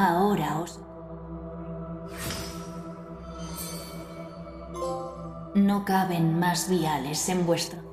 Ahora os... No caben más viales en vuestro...